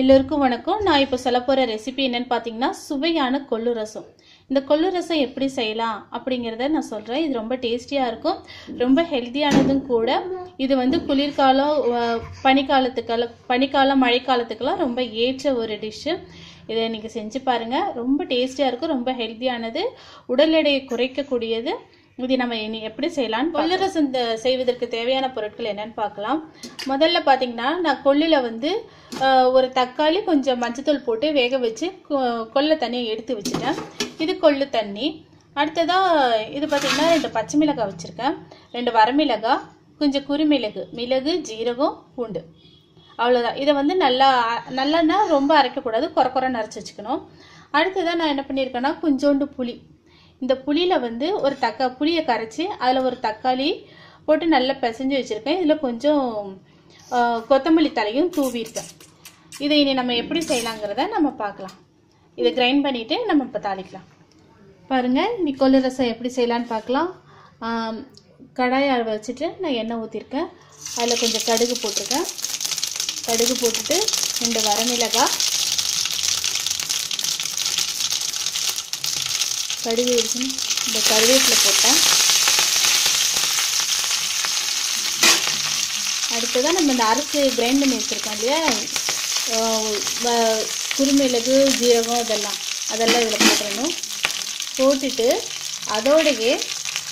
எல்லோருக்கும் வணக்கம். நான் இப்போ சொல்ல போகிற ரெசிபி என்னென்னு பார்த்தீங்கன்னா சுவையான கொள்ளு ரசம். இந்த கொள்ளு ரசம் எப்படி செய்யலாம் அப்படிங்கிறத நான் சொல்கிறேன் இது ரொம்ப டேஸ்டியாக இருக்கும். ரொம்ப ஹெல்த்தியானதும் கூட இது வந்து குளிர்காலம் பனிக்காலத்துக்கெல்லாம் பனிக்காலம் மழைக்காலத்துக்கெல்லாம் ரொம்ப ஏற்ற ஒரு டிஷ்ஷு இதை நீங்கள் செஞ்சு பாருங்கள் ரொம்ப டேஸ்டியாக இருக்கும். ரொம்ப ஹெல்த்தியானது உடல் எடையை குறைக்கக்கூடியது. இது நம்ம இனி எப்படி செய்யலாம் கொள்ளு ரசம் இந்த- செய்வதற்கு தேவையான பொருட்கள் என்னன்னு பார்க்கலாம். முதல்ல பார்த்தீங்கன்னா நான் கொள்ளில் வந்து ஒரு தக்காளி கொஞ்சம் மஞ்சத்தூள் போட்டு வேக வச்சு கொ- கொள்ளை தண்ணியை எடுத்து வச்சுட்டேன். இது கொள்ளு தண்ணி. அடுத்ததாக இது பார்த்தீங்கன்னா ரெண்டு பச்சை மிளகாய் வச்சுருக்கேன். ரெண்டு வரமிளகாய் கொஞ்சம் குறுமிளகு மிளகு ஜீரகம் பூண்டு. அவ்வளோதான் இதை வந்து நல்லா நல்லன்னா ரொம்ப அரைக்கக்கூடாது. குறை குறை அரைச்சி வச்சுக்கணும். அடுத்ததாக நான் என்ன பண்ணியிருக்கேன்னா கொஞ்சோண்டு புளி. இந்த புளியில் வந்து ஒரு தக்கா புளியை கரைச்சி அதில் ஒரு தக்காளி போட்டு நல்லா பிசைஞ்சு வச்சுருக்கேன். இதில் கொஞ்சம் கொத்தமல்லி தலையும் தூவியிருக்கேன் இதை இனி நம்ம எப்படி செய்யலாங்கிறத நம்ம பார்க்கலாம். இதை கிரைண்ட் பண்ணிவிட்டு நம்ம இப்போ தாளிக்கலாம். பாருங்கள் நீ கொள்ளு ரசம் எப்படி செய்யலான்னு பார்க்கலாம். கடாயை வச்சுட்டு நான் எண்ணெய் ஊற்றிருக்கேன் அதில் கொஞ்சம் கடுகு போட்டிருக்கேன். கடுகு போட்டுட்டு ரெண்டு வரமிளகாய் கடுகு இருக்குன்னு இந்த கருவேப்பிலை போட்டேன். அடுத்ததாக நம்ம இந்த அரைச்சி கிரைண்ட் பண்ணி வச்சுருக்கோம் இல்லையா? குருமிளகு ஜீரகம் இதெல்லாம். அதெல்லாம் இதில் போட்டுடணும் போட்டுட்டு அதோடையே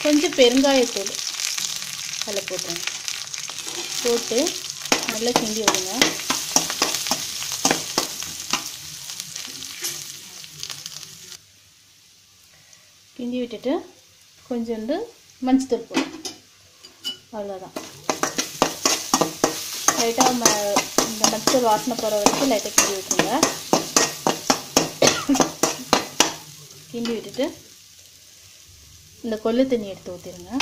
கொஞ்சம் பெருங்காயத்தூள் அதில் போட்டுருங்க போட்டு நல்லா கிண்டி விடுங்க. கிண்டி விட்டுட்டு கொஞ்சோண்டு மஞ்சத்தூள் போடும் அவ்வளோதான் லைட்டாக ம இந்த மஞ்சள் வாசனை போகிற வரைக்கும் லைட்டாக கிண்டி விட்டுருங்க. கிண்டி விட்டுட்டு இந்த கொள்ளு தண்ணி எடுத்து ஊற்றிடுங்க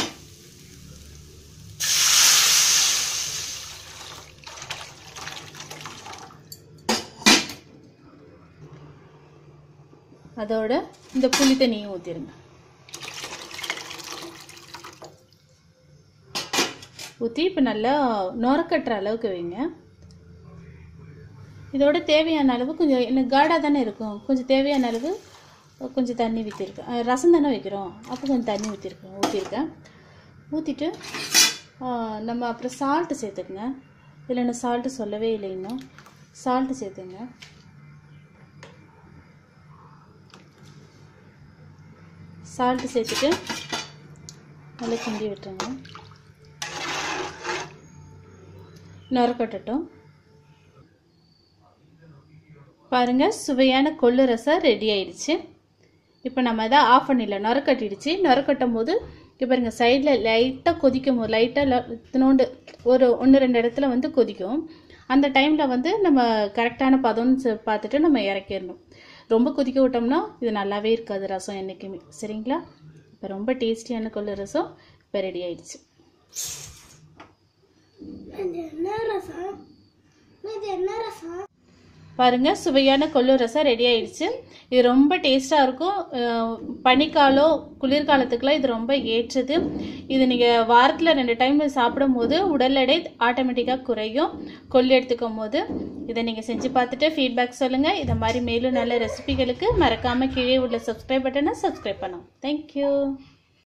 அதோட இந்த புளி தண்ணியும் ஊற்றிடுங்க ஊற்றி இப்போ நல்லா நுரக்கட்டுற அளவுக்கு வைங்க. இதோட தேவையான அளவு கொஞ்சம் எனக்கு காடாக தானே இருக்கும். கொஞ்சம் தேவையான அளவு கொஞ்சம் தண்ணி ஊற்றிருக்கேன் ரசம் தானே வைக்கிறோம். அப்போ கொஞ்சம் தண்ணி ஊற்றிருக்கேன் ஊற்றிருக்கேன் ஊற்றிட்டு நம்ம அப்புறம் சால்ட்டு சேர்த்துக்குங்க. இதில் நான் சால்ட்டு சொல்லவே இல்லை இன்னும். சால்ட்டு சேர்த்துங்க. சால்ட்டு சேர்த்துட்டு நல்லா கிண்டி விட்டுருங்க. நுரக்கட்டட்டும் பாருங்க சுவையான கொள்ளு ரசம் ரெடி ஆயிடுச்சு. இப்போ நம்ம இதை ஆஃப் பண்ணிடலாம். நுரக்கட்டிடுச்சு நுரக்கட்டும் போது இப்போ பாருங்க சைடில் லைட்டாக கொதிக்கும். போது லைட்டாக இத்தினோண்டு ஒரு ஒன்று ரெண்டு இடத்துல வந்து கொதிக்கும். அந்த டைமில் வந்து நம்ம கரெக்டான பதம்னு பார்த்துட்டு நம்ம இறக்கிடணும். ரொம்ப கொதிக்க விட்டோம்னா இது நல்லாவே இருக்காது ரசம் என்றைக்குமே சரிங்களா? இப்போ ரொம்ப டேஸ்டியான கொள்ளு ரசம் இப்போ ரெடி ஆயிடுச்சு. இது என்ன ரசம்? இது என்ன ரசம்? பாருங்க சுவையான கொள்ளு ரசம் ரெடி ஆயிடுச்சு. இது ரொம்ப டேஸ்ட்டாக இருக்கும். பனிக்காலம் குளிர்காலத்துக்குலாம் இது ரொம்ப ஏற்றது. இது நீங்கள் வாரத்தில் ரெண்டு டைம் சாப்பிடும் போது உடல் எடை ஆட்டோமேட்டிக்காக குறையும். கொள்ளு எடுத்துக்கும் போது இதை நீங்கள் செஞ்சு பார்த்துட்டு ஃபீட்பேக் சொல்லுங்கள் இதை மாதிரி மேலும் நல்ல ரெசிபிகளுக்கு மறக்காமல் கீழே உள்ள சப்ஸ்கிரைப் பட்டனை சப்ஸ்கிரைப் பண்ணும் தேங்க்யூ